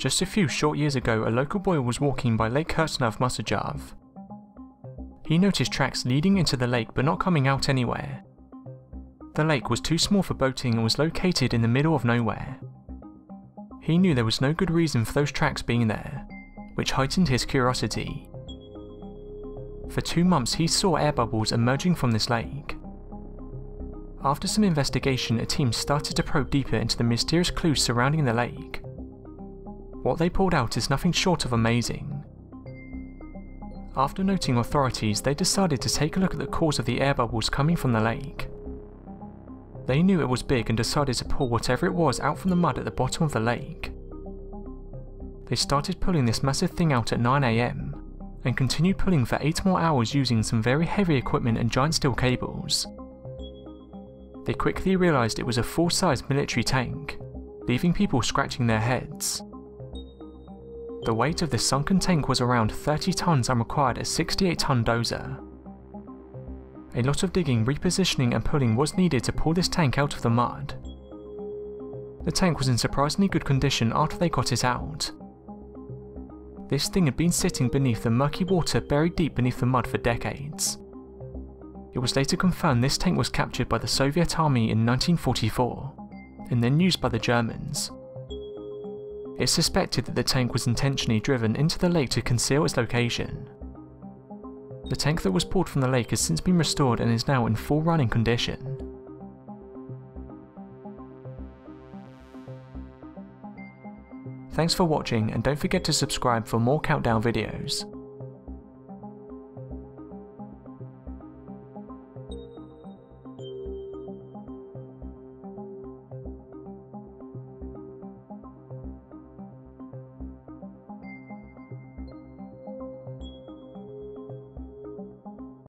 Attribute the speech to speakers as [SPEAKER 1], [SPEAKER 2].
[SPEAKER 1] Just a few short years ago, a local boy was walking by Lake Kurtna Matasjarv. He noticed tracks leading into the lake but not coming out anywhere. The lake was too small for boating and was located in the middle of nowhere. He knew there was no good reason for those tracks being there, which heightened his curiosity. For two months he saw air bubbles emerging from this lake. After some investigation, a team started to probe deeper into the mysterious clues surrounding the lake. What they pulled out is nothing short of amazing. After noting authorities, they decided to take a look at the cause of the air bubbles coming from the lake. They knew it was big and decided to pull whatever it was out from the mud at the bottom of the lake. They started pulling this massive thing out at 9am, and continued pulling for 8 more hours using some very heavy equipment and giant steel cables. They quickly realised it was a full-size military tank, leaving people scratching their heads. The weight of the sunken tank was around 30 tons and required a 68 ton dozer. A lot of digging, repositioning and pulling was needed to pull this tank out of the mud. The tank was in surprisingly good condition after they got it out. This thing had been sitting beneath the murky water buried deep beneath the mud for decades. It was later confirmed this tank was captured by the Soviet army in 1944, and then used by the Germans. It's suspected that the tank was intentionally driven into the lake to conceal its location. The tank that was pulled from the lake has since been restored and is now in full running condition. Thanks for watching and don't forget to subscribe for more countdown videos.